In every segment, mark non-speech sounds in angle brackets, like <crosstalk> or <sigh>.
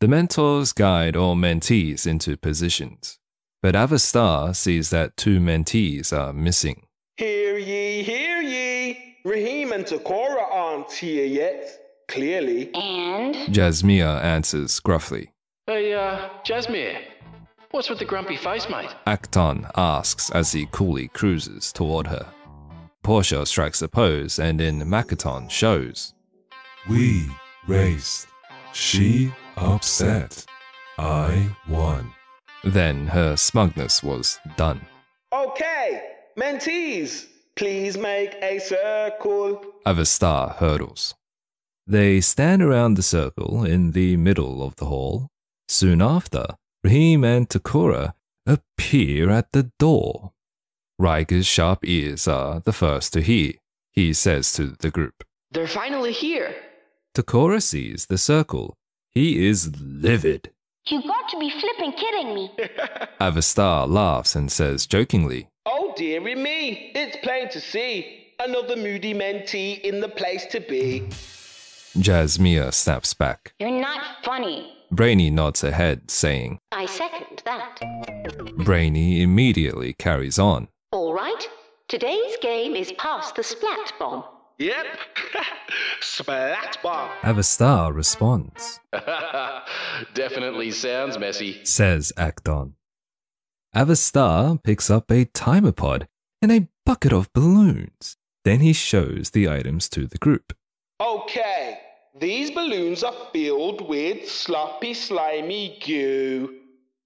The mentors guide all mentees into positions, but Avastarr sees that two mentees are missing. Hear ye, hear ye! Raheem and Takora aren't here yet, clearly. And? Jasmia answers gruffly. Hey, uh, Jasmine, what's with the grumpy face, mate? Acton asks as he coolly cruises toward her. Portia strikes a pose and in Makaton shows. We raced. She upset. I won. Then her smugness was done. Okay, mentees, please make a circle. Avastarr hurdles. They stand around the circle in the middle of the hall. Soon after, Raheem and Takura appear at the door. Riker's sharp ears are the first to hear. He says to the group. They're finally here. Takura sees the circle. He is livid. You got to be flipping kidding me. <laughs> Avastarr laughs and says jokingly, Oh dearie me, it's plain to see. Another moody mentee in the place to be. Jasmia snaps back. You're not funny. Brainy nods her head, saying, I second that. Brainy immediately carries on. All right. Today's game is pass the splat bomb. Yep, <laughs> splat bomb. Avastarr responds, <laughs> Definitely sounds messy. says Acton. Avastarr picks up a timer pod and a bucket of balloons. Then he shows the items to the group. Okay, these balloons are filled with sloppy, slimy goo.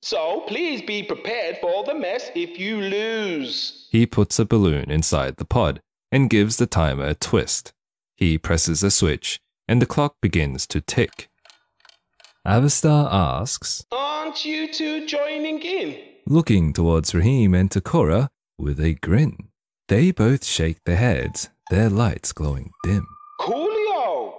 So please be prepared for the mess if you lose. He puts a balloon inside the pod and gives the timer a twist. He presses a switch and the clock begins to tick. Avastarr asks, Aren't you two joining in? looking towards Raheem and Takora with a grin. They both shake their heads, their lights glowing dim. Coolio!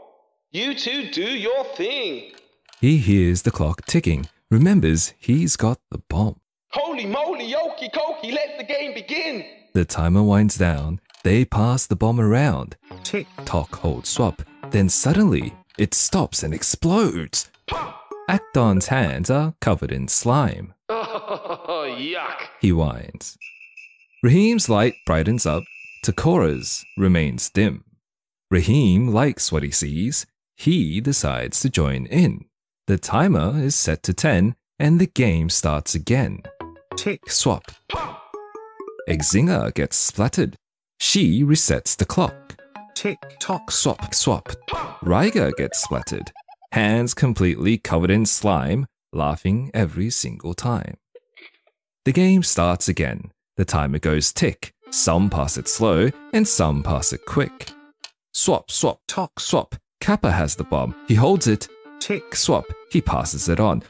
You two do your thing. He hears the clock ticking, remembers he's got the bomb. Holy moly, yoki koki, let the game begin. The timer winds down, they pass the bomb around. Tick tock, hold, swap. Then suddenly, it stops and explodes. Acton's hands are covered in slime. Oh, <laughs> yuck. He whines. Raheem's light brightens up, Takora's remains dim. Raheem likes what he sees. He decides to join in. The timer is set to 10 and the game starts again. Tick swap. Exinga gets splattered. She resets the clock. Tick tock swap swap. Riga gets splattered. Hands completely covered in slime, laughing every single time. The game starts again. The timer goes tick. Some pass it slow and some pass it quick. Swap, swap, talk, swap. Kappa has the bomb. He holds it. Tick, swap. He passes it on.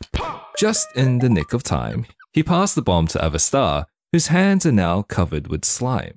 Just in the nick of time, he passed the bomb to Avastarr, whose hands are now covered with slime.